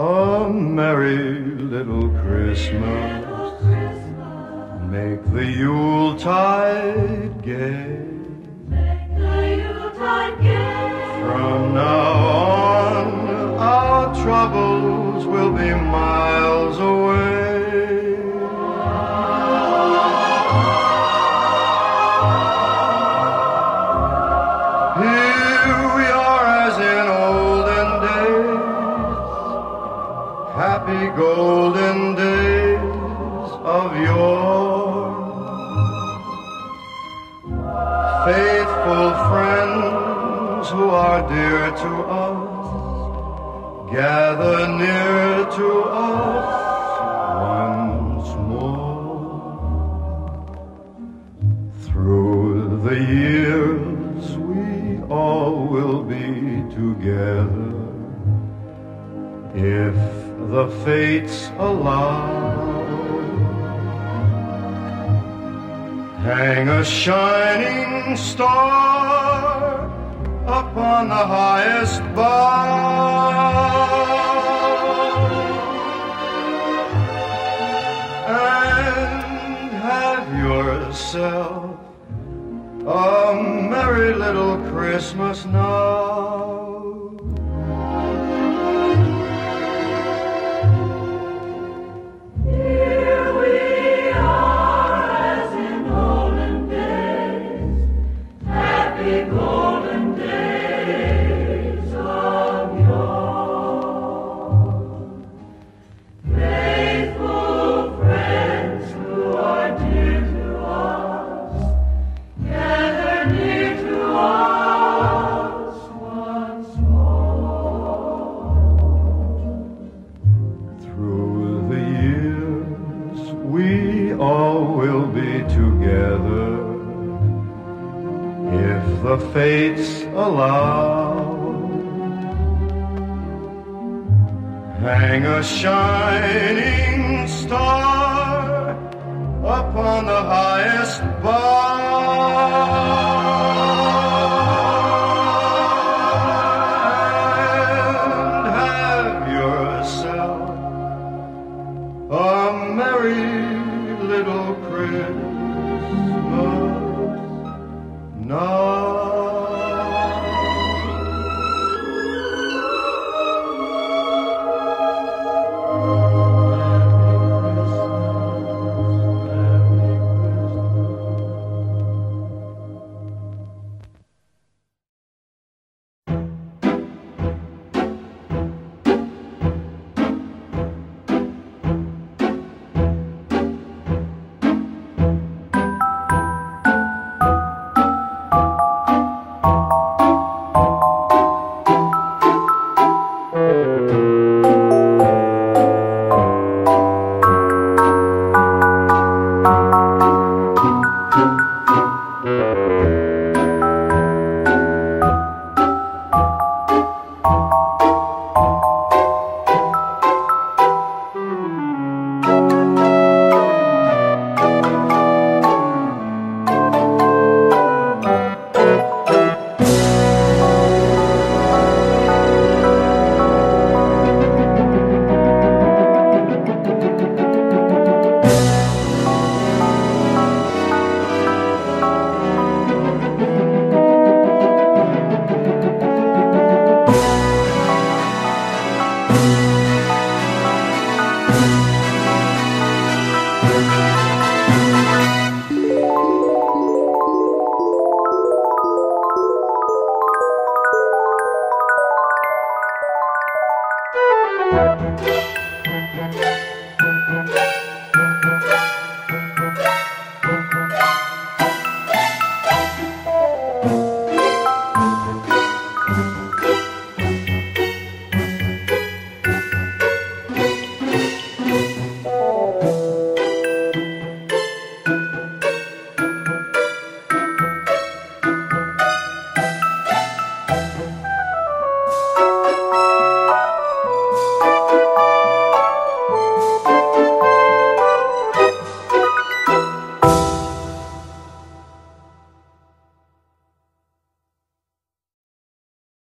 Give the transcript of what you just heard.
a merry little Christmas. Make the Yuletide gay. From now on, our troubles will be happy golden days of yore. Faithful friends who are dear to us, gather near to us once more. Through the years, we all will be together if the fates allow. Hang a shining star upon the highest bough and have yourself a merry little Christmas now. Together if the fates allow. Hang a shining star upon the highest yourself a merry little Christmas now. Música